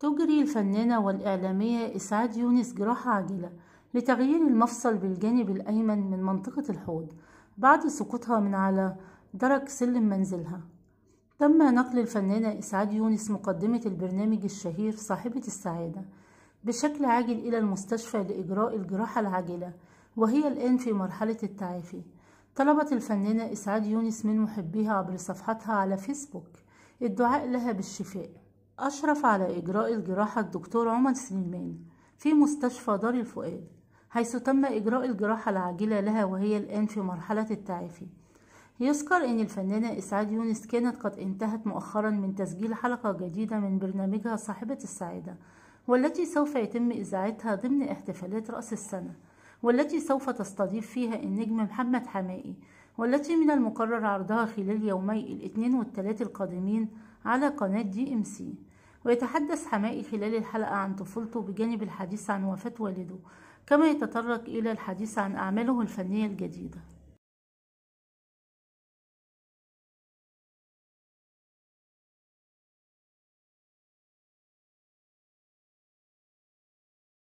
تجري الفنانة والإعلامية إسعاد يونس جراحة عاجلة لتغيير المفصل بالجانب الأيمن من منطقة الحوض بعد سقوطها من على درج سلم منزلها. تم نقل الفنانة إسعاد يونس مقدمة البرنامج الشهير صاحبة السعادة بشكل عاجل إلى المستشفى لإجراء الجراحة العاجلة وهي الآن في مرحلة التعافي. طلبت الفنانة إسعاد يونس من محبيها عبر صفحتها على فيسبوك الدعاء لها بالشفاء. أشرف على إجراء الجراحة الدكتور عمر سليمان في مستشفى دار الفؤاد حيث تم إجراء الجراحة العاجلة لها وهي الآن في مرحلة التعافي. يذكر أن الفنانة إسعاد يونس كانت قد انتهت مؤخرا من تسجيل حلقة جديدة من برنامجها صاحبة السعادة والتي سوف يتم إذاعتها ضمن احتفالات رأس السنة والتي سوف تستضيف فيها النجم محمد حمائي والتي من المقرر عرضها خلال يومي الاثنين والثلاث القادمين على قناة دي ام سي ويتحدث حمائي خلال الحلقة عن طفولته بجانب الحديث عن وفاة والده كما يتطرق إلى الحديث عن أعماله الفنية الجديدة.